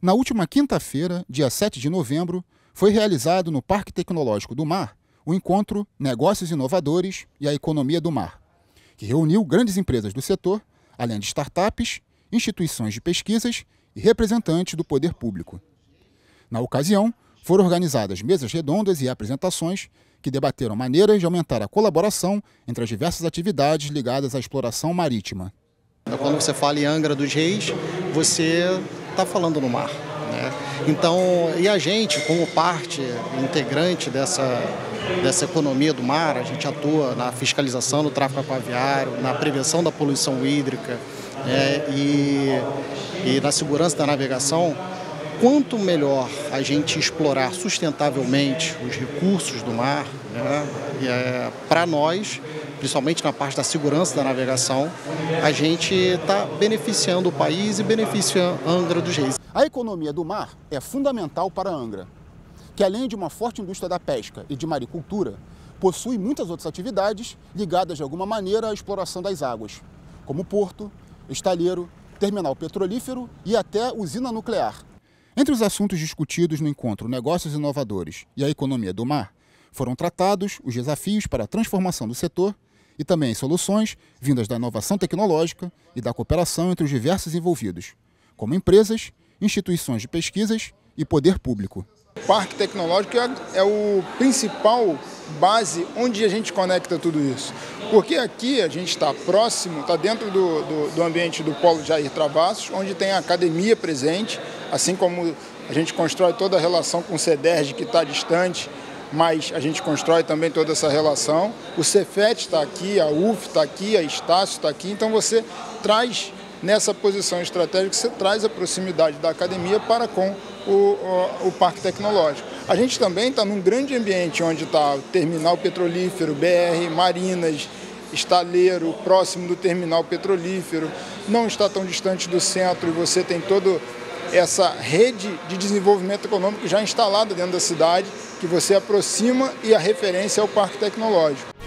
Na última quinta-feira, dia 7 de novembro, foi realizado no Parque Tecnológico do Mar o encontro Negócios Inovadores e a Economia do Mar, que reuniu grandes empresas do setor, além de startups, instituições de pesquisas e representantes do poder público. Na ocasião, foram organizadas mesas redondas e apresentações que debateram maneiras de aumentar a colaboração entre as diversas atividades ligadas à exploração marítima. Quando você fala em Angra dos Reis, você está falando no mar. Né? Então, e a gente, como parte integrante dessa, dessa economia do mar, a gente atua na fiscalização do tráfego aquaviário, na prevenção da poluição hídrica né? e, e na segurança da navegação. Quanto melhor a gente explorar sustentavelmente os recursos do mar, né? é, para nós, principalmente na parte da segurança da navegação, a gente está beneficiando o país e beneficiando Angra dos Reis. A economia do mar é fundamental para Angra, que além de uma forte indústria da pesca e de maricultura, possui muitas outras atividades ligadas de alguma maneira à exploração das águas, como porto, estalheiro, terminal petrolífero e até usina nuclear. Entre os assuntos discutidos no encontro Negócios Inovadores e a Economia do Mar, foram tratados os desafios para a transformação do setor e também soluções vindas da inovação tecnológica e da cooperação entre os diversos envolvidos, como empresas instituições de pesquisas e poder público. O Parque Tecnológico é, é o principal base onde a gente conecta tudo isso. Porque aqui a gente está próximo, está dentro do, do, do, ambiente do Polo Jair Travassos, onde tem a academia presente, assim como a gente constrói toda a relação com o CEDERJ que está distante, mas a gente constrói também toda essa relação. O Cefet está aqui, a UF está aqui, a Estácio está aqui, então você traz nessa posição estratégica, você traz a proximidade da academia para com o, o, o Parque Tecnológico. A gente também está num grande ambiente onde está o terminal petrolífero, BR, Marinas, estaleiro, próximo do terminal petrolífero, não está tão distante do centro e você tem toda essa rede de desenvolvimento econômico já instalada dentro da cidade, que você aproxima e a referência é o Parque Tecnológico.